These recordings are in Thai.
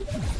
you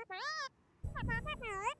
าเพื่อเพื่อเพื่อ